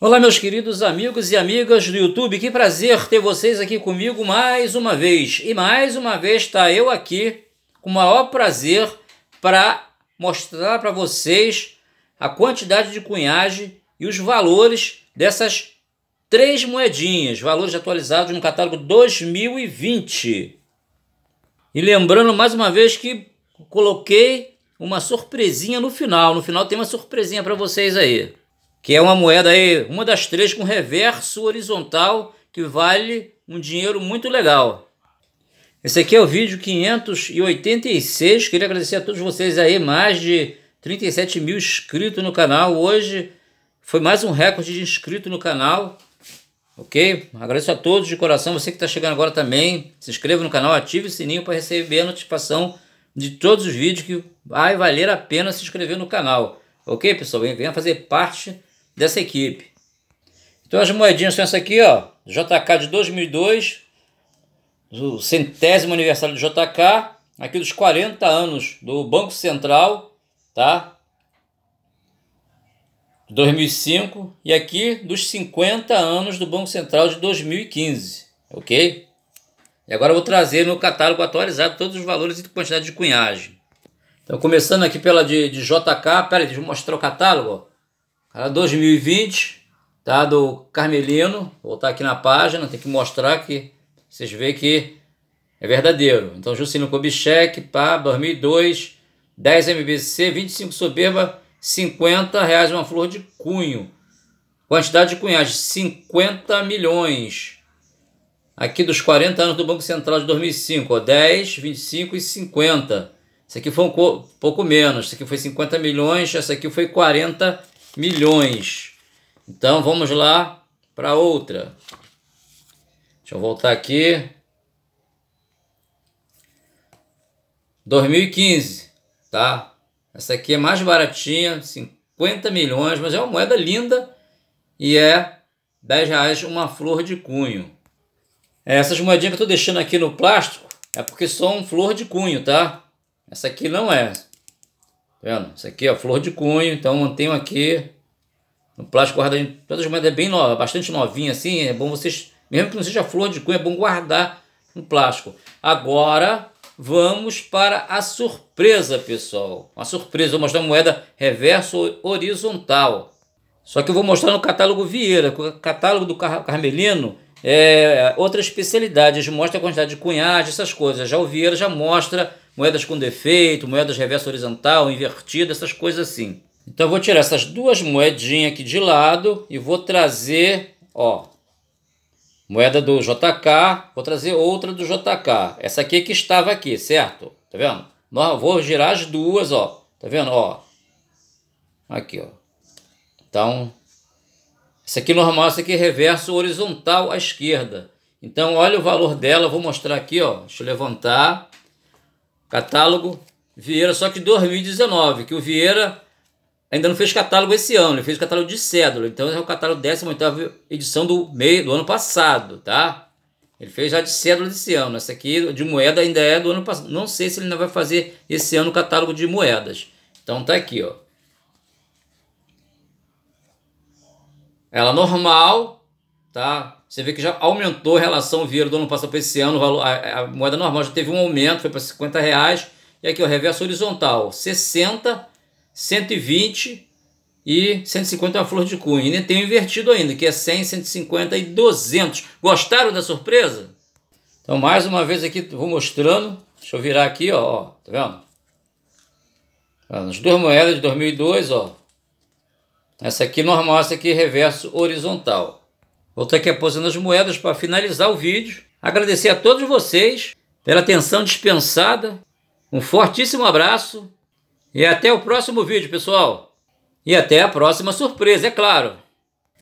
Olá, meus queridos amigos e amigas do YouTube, que prazer ter vocês aqui comigo mais uma vez. E mais uma vez está eu aqui com o maior prazer para mostrar para vocês a quantidade de cunhagem e os valores dessas três moedinhas, valores atualizados no catálogo 2020. E lembrando mais uma vez que coloquei uma surpresinha no final. No final tem uma surpresinha para vocês aí que é uma moeda aí, uma das três com reverso horizontal, que vale um dinheiro muito legal. Esse aqui é o vídeo 586, queria agradecer a todos vocês aí, mais de 37 mil inscritos no canal, hoje foi mais um recorde de inscritos no canal, ok? Agradeço a todos de coração, você que está chegando agora também, se inscreva no canal, ative o sininho para receber a notificação de todos os vídeos que vai valer a pena se inscrever no canal. Ok, pessoal? Venha fazer parte dessa equipe. Então as moedinhas são essa aqui, ó, JK de 2002, o centésimo aniversário do JK, aqui dos 40 anos do Banco Central, tá? 2005 e aqui dos 50 anos do Banco Central de 2015, ok? E agora eu vou trazer no catálogo atualizado todos os valores e quantidade de cunhagem. Então começando aqui pela de, de JK, peraí, deixa eu mostrar o catálogo, ó. 2020, tá? Do Carmelino. Vou voltar aqui na página, tem que mostrar que vocês veem que é verdadeiro. Então, Juscelino Kubitschek, pá, 2002, 10 MBC, 25 soberba, 50 reais uma flor de cunho. Quantidade de cunhagem, 50 milhões. Aqui dos 40 anos do Banco Central de 2005, ó, 10, 25 e 50. Isso aqui foi um pouco menos, isso aqui foi 50 milhões, essa aqui foi 40 milhões. Então vamos lá para outra. Deixa eu voltar aqui. 2015, tá? Essa aqui é mais baratinha, 50 milhões, mas é uma moeda linda e é 10 reais uma flor de cunho. Essas moedinhas que eu tô deixando aqui no plástico é porque são flor de cunho, tá? Essa aqui não é. Vendo? Isso aqui é flor de cunho, então mantenho aqui no plástico guardadinho. Todas as moedas é bem nova, bastante novinha assim, é bom vocês, mesmo que não seja flor de cunho, é bom guardar no plástico. Agora vamos para a surpresa, pessoal. Uma surpresa, vou mostrar moeda reverso horizontal. Só que eu vou mostrar no catálogo Vieira, o catálogo do Carmelino é outra especialidade, mostra a quantidade de cunhagem, essas coisas. Já o Vieira já mostra moedas com defeito, moedas reverso horizontal, invertida, essas coisas assim. Então eu vou tirar essas duas moedinhas aqui de lado e vou trazer, ó, moeda do JK, vou trazer outra do JK. Essa aqui que estava aqui, certo? Tá vendo? Vou girar as duas, ó. Tá vendo? Ó. Aqui, ó. Então, essa aqui normal, essa aqui é reverso horizontal à esquerda. Então, olha o valor dela, vou mostrar aqui, ó. Deixa eu levantar. Catálogo Vieira, só que 2019, que o Vieira ainda não fez catálogo esse ano, ele fez catálogo de cédula. Então é o catálogo 18 edição do meio do ano passado, tá? Ele fez já de cédula desse ano. Essa aqui de moeda ainda é do ano passado. Não sei se ele ainda vai fazer esse ano o catálogo de moedas. Então tá aqui, ó. Ela normal, tá? Você vê que já aumentou a relação Vieira do ano passado para esse ano. Valor, a, a, moeda normal já teve um aumento, foi para 50 reais. E aqui o reverso horizontal, 60, 120 e 150 é uma flor de cunha. E nem tem invertido ainda, que é 100, 150 e 200. Gostaram da surpresa? Então mais uma vez aqui vou mostrando. Deixa eu virar aqui, ó tá vendo? As duas moedas de 2002, ó. Essa aqui normal, essa aqui reverso horizontal. Vou estar aqui aposando as moedas para finalizar o vídeo. Agradecer a todos vocês pela atenção dispensada. Um fortíssimo abraço e até o próximo vídeo, pessoal. E até a próxima surpresa, é claro.